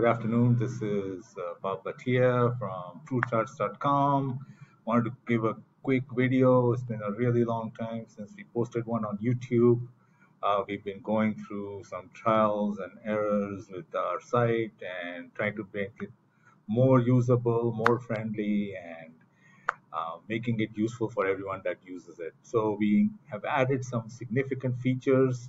good afternoon. This is uh, Bob Bhatia from TruCharts.com. Wanted to give a quick video. It's been a really long time since we posted one on YouTube. Uh, we've been going through some trials and errors with our site and trying to make it more usable, more friendly, and uh, making it useful for everyone that uses it. So we have added some significant features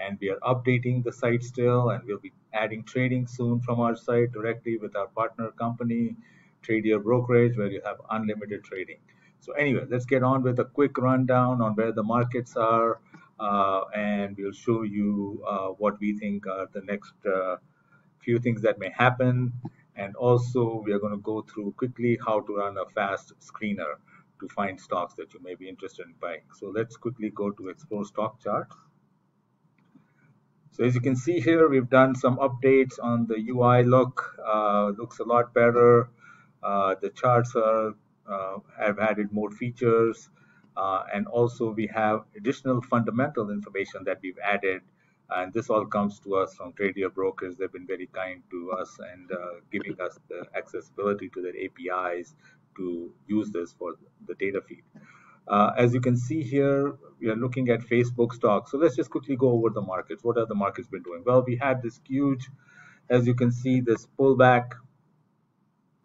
and we are updating the site still and we'll be adding trading soon from our site directly with our partner company Tradier Brokerage where you have unlimited trading. So anyway, let's get on with a quick rundown on where the markets are uh, and we'll show you uh, what we think are the next uh, few things that may happen and also we are going to go through quickly how to run a fast screener to find stocks that you may be interested in buying. So let's quickly go to explore stock charts. So as you can see here, we've done some updates on the UI look. Uh, looks a lot better. Uh, the charts are uh, have added more features. Uh, and also we have additional fundamental information that we've added. And this all comes to us from Tradier Brokers. They've been very kind to us and uh, giving us the accessibility to their APIs to use this for the data feed. Uh, as you can see here, we are looking at Facebook stock. So let's just quickly go over the markets. What have the markets been doing? Well, we had this huge, as you can see, this pullback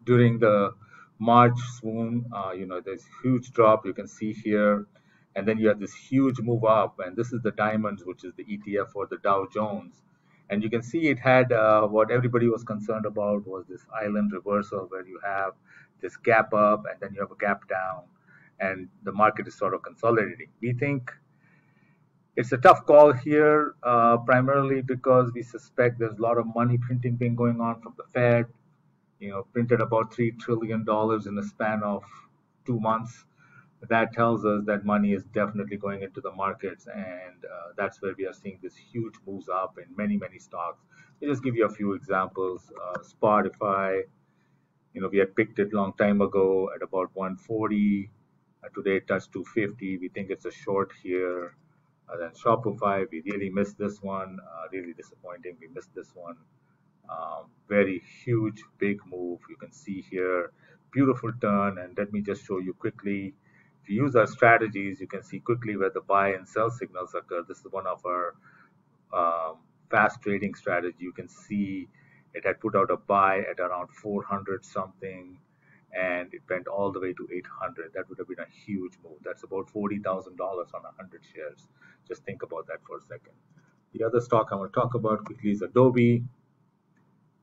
during the March swoon. Uh, you know, there's huge drop you can see here. And then you have this huge move up. And this is the diamonds, which is the ETF for the Dow Jones. And you can see it had uh, what everybody was concerned about was this island reversal where you have this gap up and then you have a gap down and the market is sort of consolidating. We think it's a tough call here, uh, primarily because we suspect there's a lot of money printing being going on from the Fed. You know, printed about three trillion dollars in a span of two months. That tells us that money is definitely going into the markets, and uh, that's where we are seeing this huge moves up in many, many stocks. I'll just give you a few examples. Uh, Spotify, you know, we had picked it long time ago at about 140 uh, today it touched 250. We think it's a short here. Uh, then Shopify, we really missed this one. Uh, really disappointing. We missed this one. Um, very huge, big move. You can see here, beautiful turn. And let me just show you quickly. If you use our strategies, you can see quickly where the buy and sell signals occur. This is one of our um, fast trading strategy. You can see it had put out a buy at around 400 something and it went all the way to 800 that would have been a huge move. That's about $40,000 on 100 shares. Just think about that for a second. The other stock I want to talk about quickly is Adobe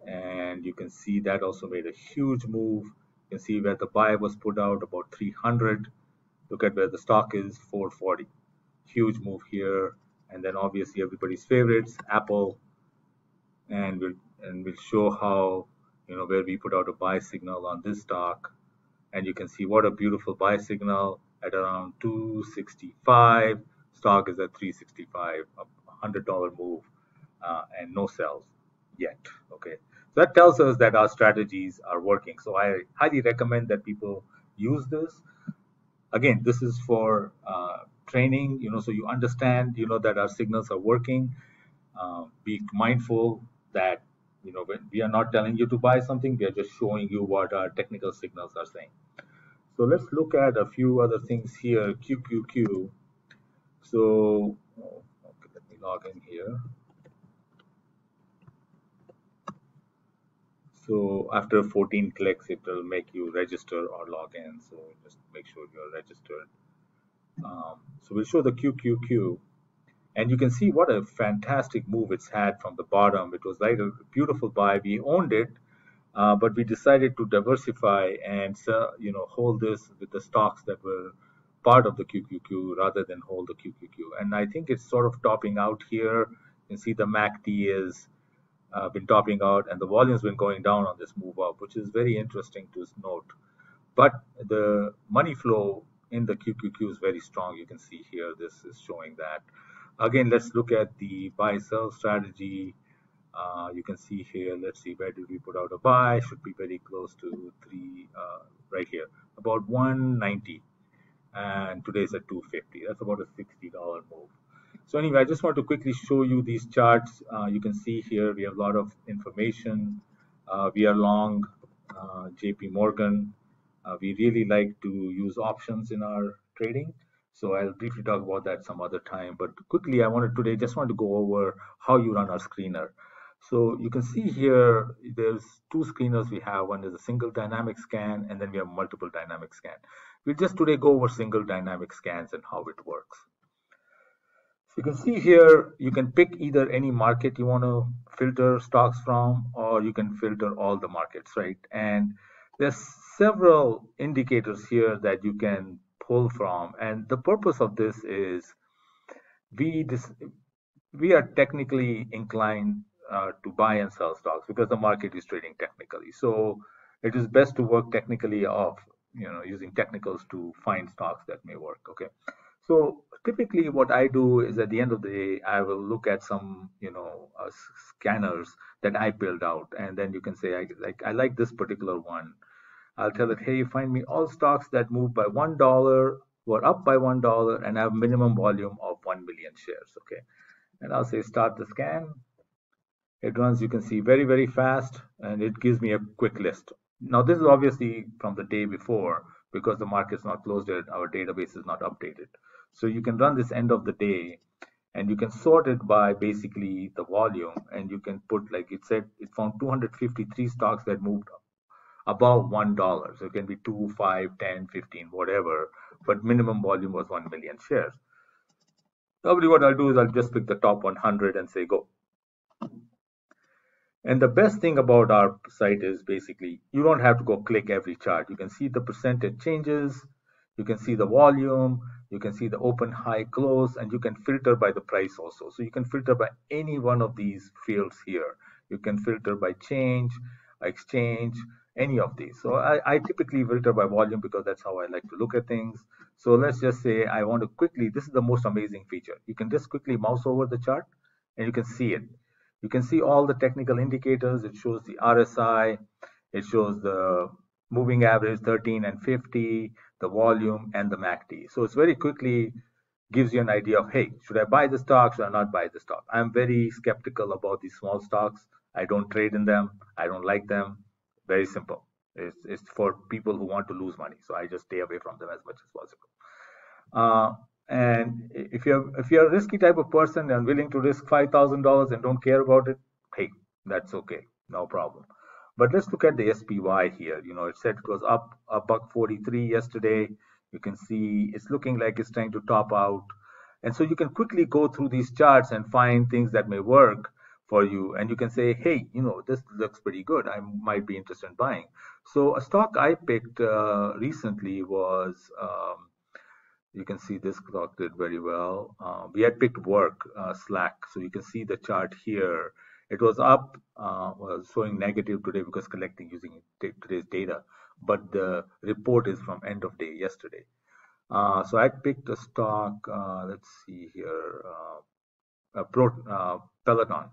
and you can see that also made a huge move. You can see where the buy was put out about 300 look at where the stock is 440 huge move here and then obviously everybody's favorites Apple and we'll and we'll show how you know, where we put out a buy signal on this stock. And you can see what a beautiful buy signal at around 265. Stock is at 365, a $100 move, uh, and no sells yet. Okay. So that tells us that our strategies are working. So I highly recommend that people use this. Again, this is for uh, training, you know, so you understand, you know, that our signals are working. Uh, be mindful that you know we are not telling you to buy something we are just showing you what our technical signals are saying. So let's look at a few other things here qqq so okay, let me log in here. So after 14 clicks it will make you register or log in. So just make sure you're registered. Um, so we'll show the qqq and you can see what a fantastic move it's had from the bottom. It was like a beautiful buy. We owned it, uh, but we decided to diversify and uh, you know hold this with the stocks that were part of the QQQ rather than hold the QQQ. And I think it's sort of topping out here. You can see the MACD has uh, been topping out, and the volume's been going down on this move up, which is very interesting to note. But the money flow in the QQQ is very strong. You can see here, this is showing that. Again, let's look at the buy sell strategy. Uh, you can see here, let's see, where did we put out a buy? Should be very close to three, uh, right here, about 190. And today's at 250. That's about a $60 move. So anyway, I just want to quickly show you these charts. Uh, you can see here we have a lot of information. Uh, we are long uh, JP Morgan. Uh, we really like to use options in our trading. So I'll briefly talk about that some other time. But quickly, I wanted today just want to go over how you run our screener. So you can see here, there's two screeners we have. One is a single dynamic scan, and then we have multiple dynamic scan. We'll just today go over single dynamic scans and how it works. So you can see here, you can pick either any market you want to filter stocks from, or you can filter all the markets, right? And there's several indicators here that you can pull from. And the purpose of this is we, we are technically inclined uh, to buy and sell stocks because the market is trading technically. So it is best to work technically of you know using technicals to find stocks that may work. Okay, so typically what I do is at the end of the day I will look at some you know uh, scanners that I build out, and then you can say I like I like this particular one. I'll tell it, hey, you find me all stocks that move by one dollar, were up by one dollar, and have minimum volume of one million shares. Okay, and I'll say start the scan it runs, you can see, very, very fast, and it gives me a quick list. Now, this is obviously from the day before because the market's not closed yet, our database is not updated. So you can run this end of the day and you can sort it by basically the volume and you can put like it said it found 253 stocks that moved above one dollar so it can be two five ten fifteen whatever but minimum volume was 1 million shares probably what i'll do is i'll just pick the top 100 and say go and the best thing about our site is basically you don't have to go click every chart. You can see the percentage changes, you can see the volume, you can see the open, high, close, and you can filter by the price also. So you can filter by any one of these fields here. You can filter by change, exchange, any of these. So I, I typically filter by volume because that's how I like to look at things. So let's just say I want to quickly, this is the most amazing feature. You can just quickly mouse over the chart and you can see it. You can see all the technical indicators. It shows the RSI, it shows the moving average 13 and 50, the volume, and the MACD. So it's very quickly gives you an idea of, hey, should I buy the stock? Should I not buy the stock? I'm very skeptical about these small stocks. I don't trade in them. I don't like them. Very simple. It's, it's for people who want to lose money. So I just stay away from them as much as possible. Uh, and if you're if you're a risky type of person and willing to risk five thousand dollars and don't care about it, hey, that's okay, no problem. But let's look at the SPY here. You know, it said it was up a buck 43 yesterday. You can see it's looking like it's trying to top out. And so you can quickly go through these charts and find things that may work for you. And you can say, hey, you know, this looks pretty good. I might be interested in buying. So a stock I picked uh, recently was um, you can see this clock did very well. Uh, we had picked work uh, Slack, so you can see the chart here. It was up, uh, was showing negative today because collecting using today's data, but the report is from end of day yesterday. Uh, so I picked a stock. Uh, let's see here, Pro, Peloton.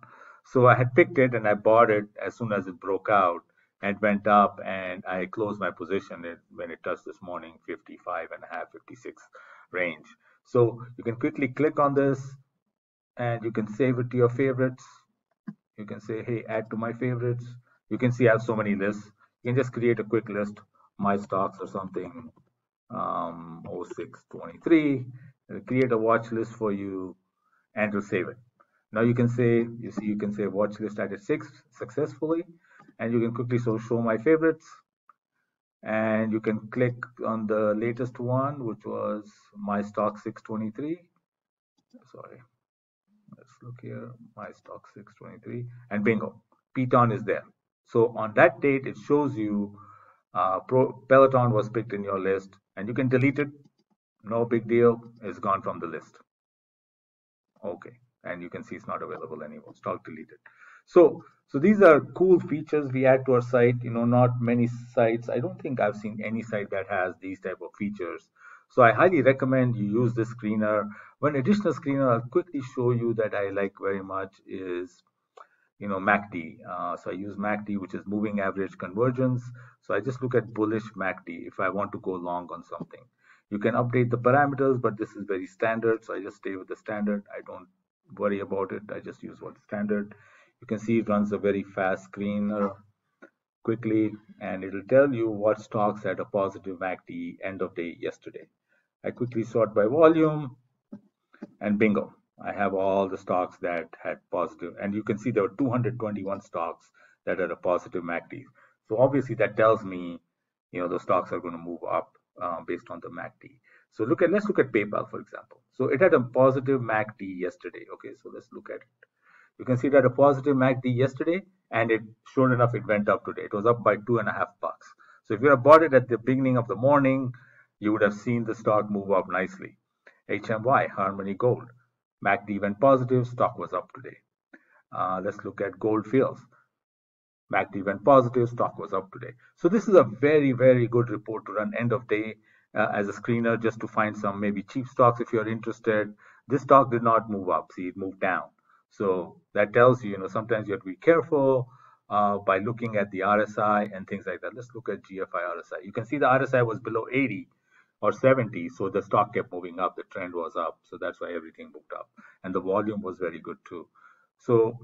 So I had picked it and I bought it as soon as it broke out and went up and I closed my position when it touched this morning 55 and a half 56 range. So you can quickly click on this and you can save it to your favorites. You can say hey add to my favorites. You can see I have so many lists. You can just create a quick list. My stocks or something um 0623 create a watch list for you and to save it now you can say you see you can say watch list added six successfully and you can quickly so show my favorites. And you can click on the latest one which was my stock 623 sorry. Let's look here. My stock 623 and bingo Peloton is there. So on that date it shows you uh, Pro Peloton was picked in your list and you can delete it. No big deal. It's gone from the list. Okay and you can see it's not available anymore stock deleted so so these are cool features we add to our site. You know, not many sites. I don't think I've seen any site that has these type of features. So I highly recommend you use this screener. One additional screener I'll quickly show you that I like very much is, you know, MACD. Uh, so I use MACD, which is moving average convergence. So I just look at bullish MACD if I want to go long on something. You can update the parameters, but this is very standard. So I just stay with the standard. I don't worry about it. I just use what's standard. You can see it runs a very fast screener. quickly and it'll tell you what stocks had a positive MACD end of day yesterday. I quickly sort by volume and bingo. I have all the stocks that had positive and you can see there were 221 stocks that had a positive MACD. So obviously that tells me, you know, the stocks are going to move up uh, based on the MACD. So look at, let's look at PayPal, for example. So it had a positive MACD yesterday. Okay, so let's look at it. You can see that a positive MACD yesterday, and it sure enough, it went up today. It was up by two and a half bucks. So if you had bought it at the beginning of the morning, you would have seen the stock move up nicely. HMY, Harmony Gold. MACD went positive, stock was up today. Uh, let's look at Gold Fields. MACD went positive, stock was up today. So this is a very, very good report to run end of day uh, as a screener just to find some maybe cheap stocks if you're interested. This stock did not move up. See, it moved down. So that tells you, you know, sometimes you have to be careful uh, by looking at the RSI and things like that. Let's look at GFI RSI. You can see the RSI was below 80 or 70, so the stock kept moving up. The trend was up, so that's why everything moved up, and the volume was very good too. So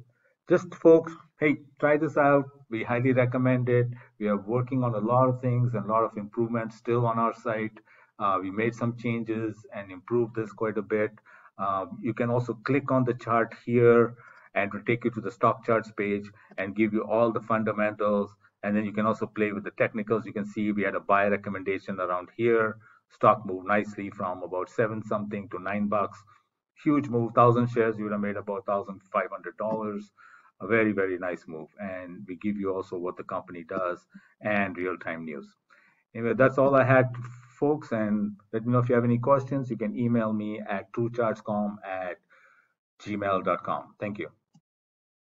just folks, hey, try this out. We highly recommend it. We are working on a lot of things and a lot of improvements still on our site. Uh, we made some changes and improved this quite a bit. Um, you can also click on the chart here and to take you to the stock charts page and give you all the fundamentals. And then you can also play with the technicals. You can see we had a buy recommendation around here. Stock moved nicely from about seven something to nine bucks. Huge move, thousand shares, you would have made about thousand five hundred dollars. A very, very nice move. And we give you also what the company does and real-time news. Anyway, that's all I had folks. And let me know if you have any questions. You can email me at truechartscom at gmail.com. Thank you.